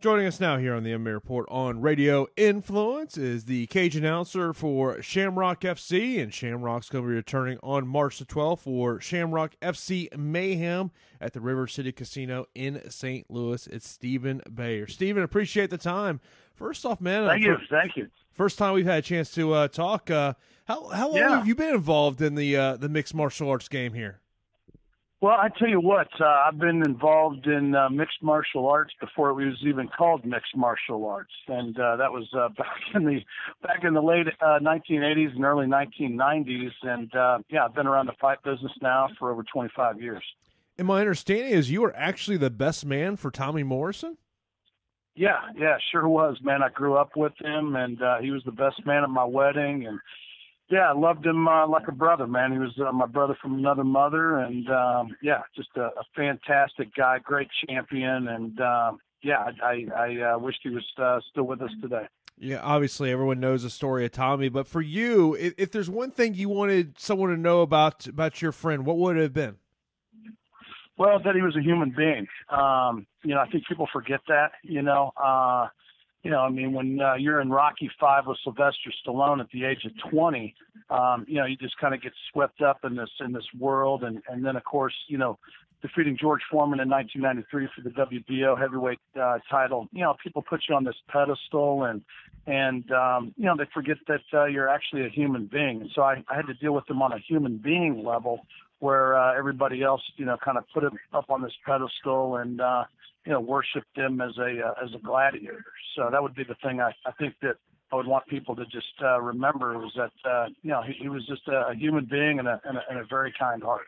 Joining us now here on the MMA Report on Radio Influence is the cage announcer for Shamrock FC, and Shamrock's going to be returning on March the 12th for Shamrock FC Mayhem at the River City Casino in St. Louis. It's Stephen Bayer. Stephen, appreciate the time. First off, man, thank you, thank you. First time we've had a chance to uh, talk. Uh, how how long yeah. have you been involved in the uh, the mixed martial arts game here? Well, I tell you what, uh, I've been involved in uh, mixed martial arts before it was even called mixed martial arts, and uh, that was uh, back in the back in the late uh, 1980s and early 1990s. And uh, yeah, I've been around the fight business now for over 25 years. And my understanding is you were actually the best man for Tommy Morrison. Yeah, yeah, sure was, man. I grew up with him, and uh, he was the best man at my wedding, and yeah, I loved him uh, like a brother, man. He was uh, my brother from another mother, and um, yeah, just a, a fantastic guy, great champion, and um, yeah, I I, uh, wished he was uh, still with us today. Yeah, obviously everyone knows the story of Tommy, but for you, if, if there's one thing you wanted someone to know about about your friend, what would it have been? Well, that he was a human being. Um, you know, I think people forget that. You know, uh, you know, I mean, when uh, you're in Rocky Five with Sylvester Stallone at the age of 20, um, you know, you just kind of get swept up in this in this world, and and then of course, you know, defeating George Foreman in 1993 for the WBO heavyweight uh, title. You know, people put you on this pedestal, and and um, you know they forget that uh, you're actually a human being. So I, I had to deal with them on a human being level, where uh, everybody else, you know, kind of put him up on this pedestal and uh, you know worshipped him as a uh, as a gladiator. So that would be the thing I, I think that I would want people to just uh, remember was that uh, you know he, he was just a, a human being and a, and a, and a very kind heart.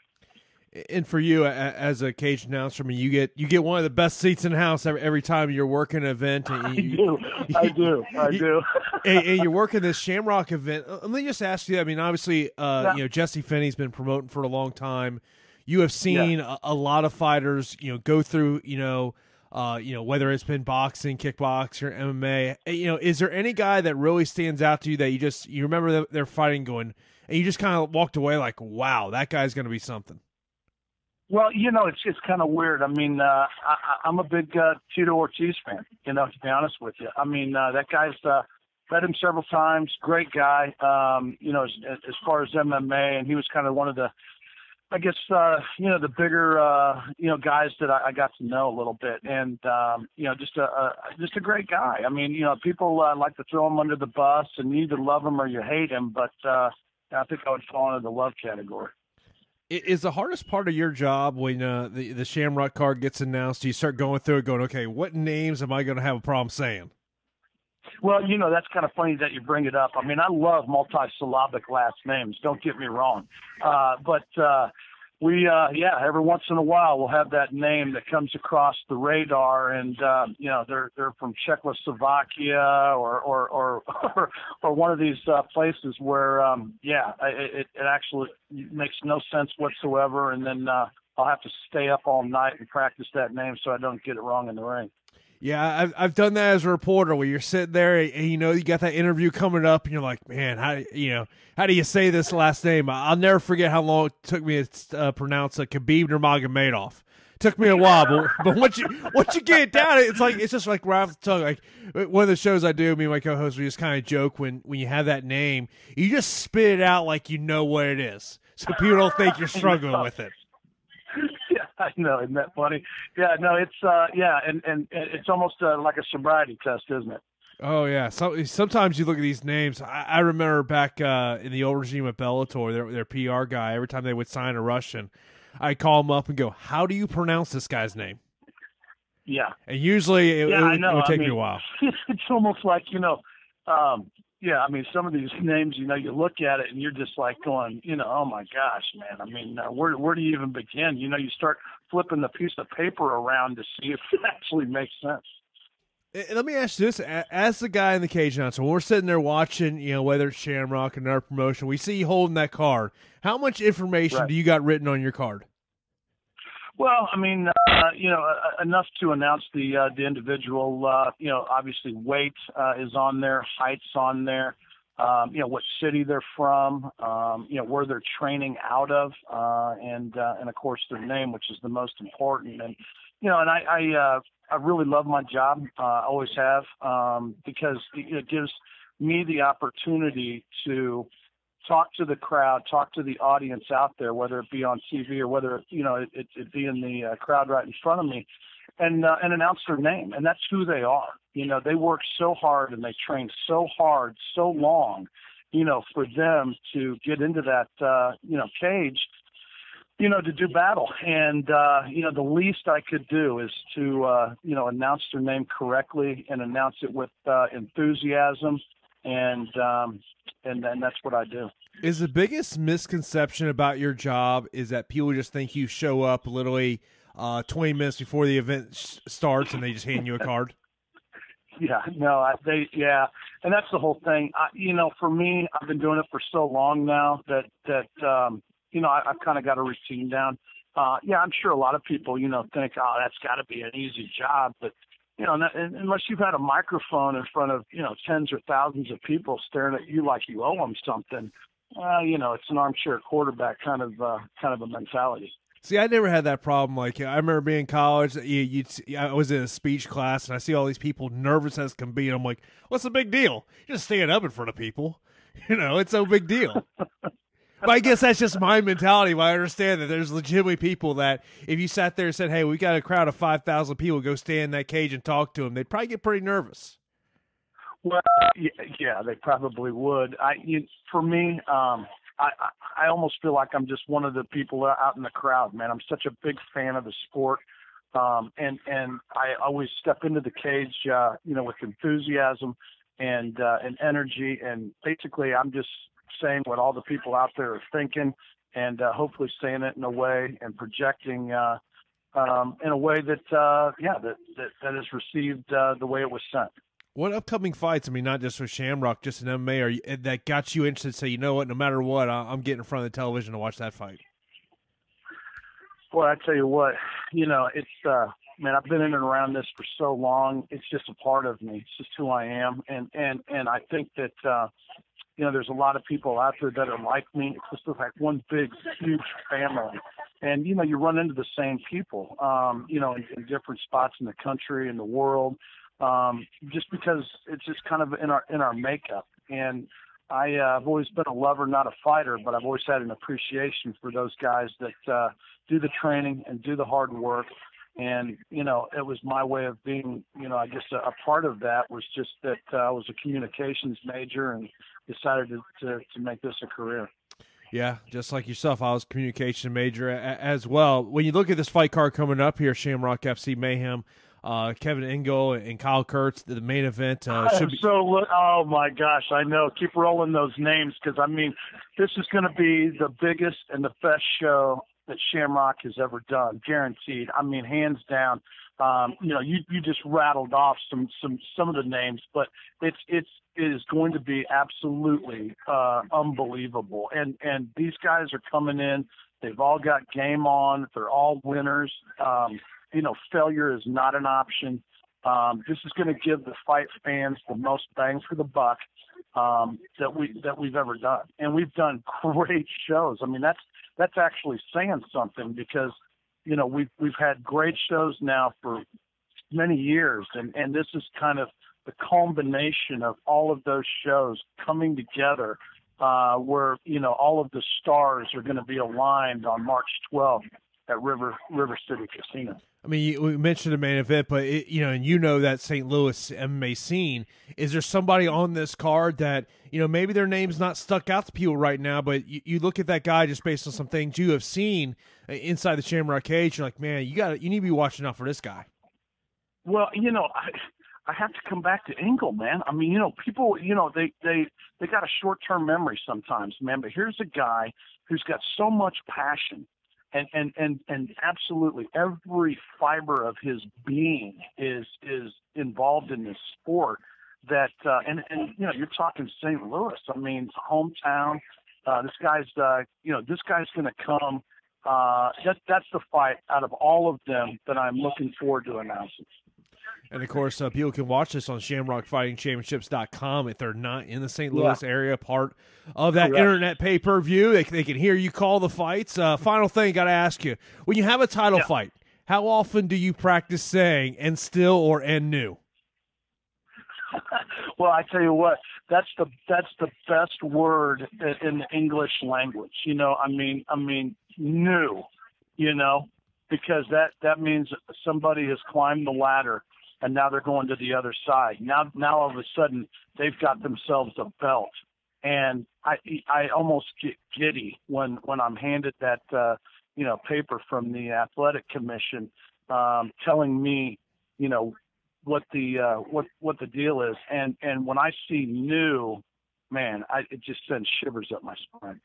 And for you, as a cage announcer, I mean, you get you get one of the best seats in the house every, every time you're working an event. And you, I do, I do, I do. and, and, you're working this Shamrock event. Let me just ask you. I mean, obviously, uh, yeah. you know, Jesse Finney's been promoting for a long time. You have seen yeah. a, a, lot of fighters, you know, go through, you know, uh, you know, whether it's been boxing, kickboxing, or MMA. You know, is there any guy that really stands out to you that you just you remember they're fighting going, and you just kind of walked away like, wow, that guy's going to be something. Well, you know, it's it's kind of weird. I mean, uh, I, I'm a big uh, Tito Ortiz fan. You know, to be honest with you, I mean uh, that guy's uh, met him several times. Great guy. Um, you know, as, as far as MMA, and he was kind of one of the I guess uh, you know the bigger uh, you know guys that I, I got to know a little bit, and um, you know just a, a just a great guy. I mean, you know, people uh, like to throw him under the bus, and you either love him or you hate him. But uh, I think I would fall into the love category. Is the hardest part of your job when uh, the the Shamrock card gets announced? You start going through it, going, okay, what names am I going to have a problem saying? Well, you know, that's kind of funny that you bring it up. I mean, I love multi-syllabic last names. Don't get me wrong. Uh, but, uh, we, uh, yeah, every once in a while we'll have that name that comes across the radar and, uh, you know, they're, they're from Czechoslovakia or, or, or, or, or one of these, uh, places where, um, yeah, it, it actually makes no sense whatsoever. And then, uh, I'll have to stay up all night and practice that name so I don't get it wrong in the ring. Yeah, I've I've done that as a reporter where you're sitting there and you know you got that interview coming up and you're like, man, how you know how do you say this last name? I'll never forget how long it took me to uh, pronounce a Khabib Nurmagomedov. Took me a while, but but once you once you get down, it's like it's just like right off the tongue. Like one of the shows I do, me and my co-host, we just kind of joke when when you have that name, you just spit it out like you know what it is, so people don't think you're struggling with it. I know, isn't that funny? Yeah, no, it's uh, yeah, and and it's almost uh, like a sobriety test, isn't it? Oh yeah. So sometimes you look at these names. I, I remember back uh, in the old regime at Bellator, their their PR guy. Every time they would sign a Russian, I call him up and go, "How do you pronounce this guy's name?" Yeah. And usually it, yeah, it, it would take I mean, me a while. It's almost like you know, um, yeah, I mean, some of these names, you know, you look at it and you're just like going, you know, oh my gosh, man. I mean, uh, where where do you even begin? You know, you start flipping the piece of paper around to see if it actually makes sense. And Let me ask you this: as the guy in the cage now, so when we're sitting there watching, you know, whether it's Shamrock and our promotion, we see you holding that card. How much information right. do you got written on your card? Well, I mean, uh, you know, uh, enough to announce the uh, the individual. Uh, you know, obviously weight uh, is on there, height's on there. Um, you know what city they're from, um, you know where they're training out of, uh, and uh, and of course their name, which is the most important. And you know, and I I, uh, I really love my job. Uh, I always have um, because it gives me the opportunity to talk to the crowd, talk to the audience out there, whether it be on TV or whether you know it, it be in the uh, crowd right in front of me, and uh, and announce their name, and that's who they are. You know, they work so hard and they train so hard, so long, you know, for them to get into that uh, you know cage you know, to do battle. And, uh, you know, the least I could do is to, uh, you know, announce their name correctly and announce it with uh, enthusiasm. And, um, and then that's what I do. Is the biggest misconception about your job is that people just think you show up literally uh, 20 minutes before the event sh- starts and they just hand you a card? yeah, no, I, they, yeah, and that's the whole thing. I, you know, for me, I've been doing it for so long now that that um, you know, I, I've kind of got a routine down. Uh, yeah, I'm sure a lot of people, you know, think, oh, that's got to be an easy job, but you know, unless you've had a microphone in front of you know tens or thousands of people staring at you like you owe them something, uh, you know, it's an armchair quarterback kind of uh, kind of a mentality. See, I never had that problem. Like I remember being in college, you, you, I was in a speech class, and I see all these people nervous as can be, and I'm like, "What's the big deal? You just stand up in front of people, you know, it's no big deal." but I guess that's just my mentality. But I understand that there's legitimately people that if you sat there and said, "Hey, we got a crowd of five thousand people, go stand in that cage and talk to them," they'd probably get pretty nervous. Well, yeah, they probably would. I, you, for me, um, I, I, almost feel like I'm just one of the people out in the crowd, man. I'm such a big fan of the sport, um, and and I always step into the cage, uh, you know, with enthusiasm and uh, and energy, and basically, I'm just saying what all the people out there are thinking, and uh, hopefully saying it in a way and projecting uh, um, in a way that uh, yeah that, that that is received uh, the way it was sent. What upcoming fights? I mean, not just with Shamrock, just in MMA, are you, that got you interested? To say, you know what? No matter what, I'm getting in front of the television to watch that fight. Well, I tell you what, you know, it's uh, man, I've been in and around this for so long. It's just a part of me. It's just who I am, and and and I think that uh, you know, there's a lot of people out there that are like me. It's just like one big, huge family. And, you know, you run into the same people, um, you know, in, in different spots in the country and the world, um, just because it's just kind of in our, in our makeup. And I, uh, I've always been a lover, not a fighter, but I've always had an appreciation for those guys that, uh, do the training and do the hard work and you know it was my way of being you know i guess a, a part of that was just that uh, i was a communications major and decided to, to, to make this a career yeah, just like yourself, I was communication major a- as well. When you look at this fight card coming up here, Shamrock FC Mayhem, uh, Kevin Engel and Kyle Kurtz, the main event uh, should be. So, oh my gosh, I know. Keep rolling those names because I mean, this is going to be the biggest and the best show that Shamrock has ever done, guaranteed. I mean, hands down. Um, you know, you you just rattled off some some some of the names, but it's it's it is going to be absolutely uh, unbelievable. And and these guys are coming in. They've all got game on. They're all winners. Um, you know, failure is not an option. Um, this is going to give the fight fans the most bang for the buck um, that we that we've ever done, and we've done great shows. I mean, that's that's actually saying something because you know we've we've had great shows now for many years, and and this is kind of the combination of all of those shows coming together, uh, where you know all of the stars are going to be aligned on March 12th at River River City Casino. I mean, we mentioned the main event, but it, you know, and you know that St. Louis MMA scene. Is there somebody on this card that you know maybe their name's not stuck out to people right now, but you, you look at that guy just based on some things you have seen uh, inside the Shamrock cage, you're like, man, you got you need to be watching out for this guy. Well, you know, I I have to come back to Engel, man. I mean, you know, people, you know, they they they got a short term memory sometimes, man. But here's a guy who's got so much passion and and and and absolutely every fiber of his being is is involved in this sport that uh and and you know you're talking St. Louis I mean hometown uh this guy's uh you know this guy's going to come uh that that's the fight out of all of them that I'm looking forward to announcing and of course, uh, people can watch this on ShamrockFightingChampionships.com if they're not in the St. Louis yeah. area, part of that Correct. internet pay per view. They, they can hear you call the fights. Uh, final thing, got to ask you: when you have a title yeah. fight, How often do you practice saying "and still" or "and new"? well, I tell you what, that's the that's the best word in the English language. You know, I mean, I mean, new. You know, because that that means somebody has climbed the ladder and now they're going to the other side. Now now all of a sudden they've got themselves a belt, and I I almost get giddy when when I'm handed that uh, you know paper from the athletic commission um, telling me you know what the uh, what what the deal is, and and when I see new, man, I it just sends shivers up my spine.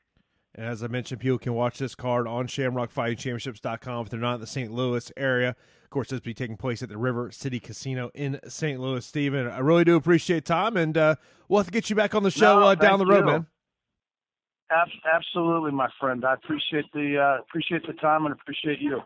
And as I mentioned, people can watch this card on ShamrockFightingChampionships.com if they're not in the St. Louis area. Of course, this will be taking place at the River City Casino in St. Louis. Stephen, I really do appreciate time, and uh, we'll have to get you back on the show no, uh, down the road, you. man. Absolutely, my friend. I appreciate the uh, appreciate the time and appreciate you.